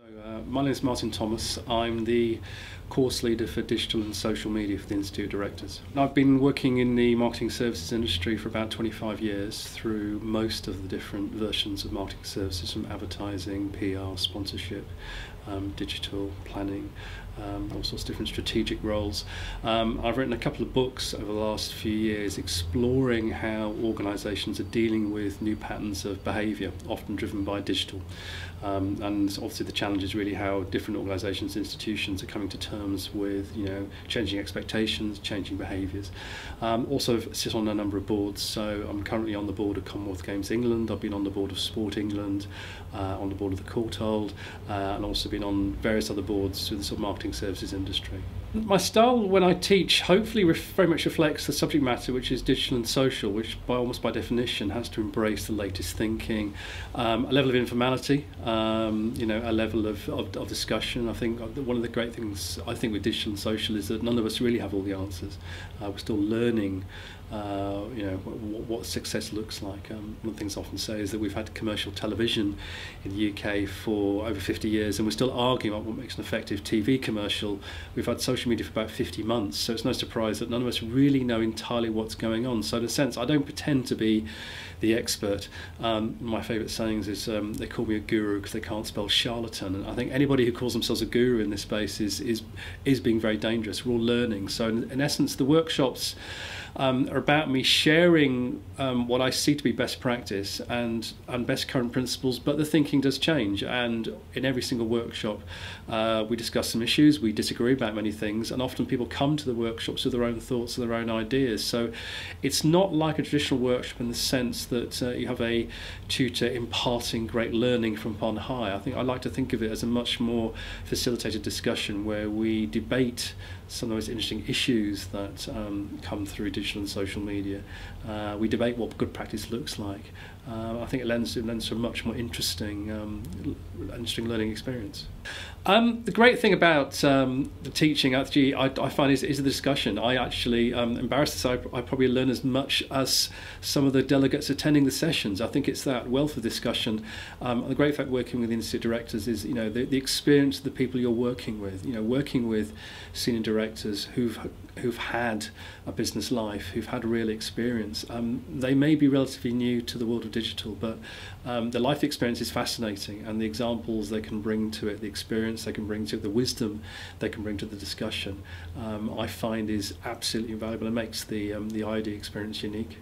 So, uh, my name is Martin Thomas. I'm the course leader for digital and social media for the Institute of Directors. I've been working in the marketing services industry for about 25 years through most of the different versions of marketing services from advertising, PR, sponsorship, um, digital planning, um, all sorts of different strategic roles. Um, I've written a couple of books over the last few years exploring how organisations are dealing with new patterns of behaviour, often driven by digital. Um, and obviously the challenge is really how different organisations, institutions are coming to terms with you know changing expectations, changing behaviours. Um, also sit on a number of boards. So I'm currently on the board of Commonwealth Games England. I've been on the board of Sport England, uh, on the board of the Courtauld, uh, and also been on various other boards through the sort of marketing services industry. My style when I teach hopefully very much reflects the subject matter, which is digital and social, which by almost by definition has to embrace the latest thinking, um, a level of informality, um, you know, a level of, of, of discussion. I think one of the great things I think with digital and social is that none of us really have all the answers. Uh, we're still learning, uh, you know, what, what success looks like. Um, one of the things I often say is that we've had commercial television in the UK for over 50 years, and we're still arguing about what makes an effective TV commercial. We've had social media for about 50 months, so it's no surprise that none of us really know entirely what's going on. So in a sense, I don't pretend to be the expert. Um, my favourite sayings is um, they call me a guru because they can't spell charlatan, And I think anybody who calls themselves a guru in this space is is is being very dangerous. We're all learning. So in, in essence, the workshops um, are about me sharing um, what I see to be best practice and, and best current principles, but the thinking does change. And in every single workshop, uh, we discuss some issues, we disagree about many things, and often people come to the workshops with their own thoughts and their own ideas. So it's not like a traditional workshop in the sense that uh, you have a tutor imparting great learning from on high. I think I like to think of it as a much more facilitated discussion where we debate some of those interesting issues that um, come through digital and social media. Uh, we debate what good practice looks like. Uh, I think it lends, it lends to a much more interesting, um, interesting learning experience. Um, the great thing about um, the teaching, actually, I, I find is, is the discussion. I actually, um, embarrassed to say, I, I probably learn as much as some of the delegates attending the sessions. I think it's that wealth of discussion. Um, the great fact working with institute directors is, you know, the, the experience of the people you're working with. You know, working with senior directors who've who've had a business life who've had real experience. Um, they may be relatively new to the world of digital, but um, the life experience is fascinating, and the examples they can bring to it, the experience they can bring to it, the wisdom they can bring to the discussion, um, I find is absolutely invaluable and makes the um, the ID experience unique.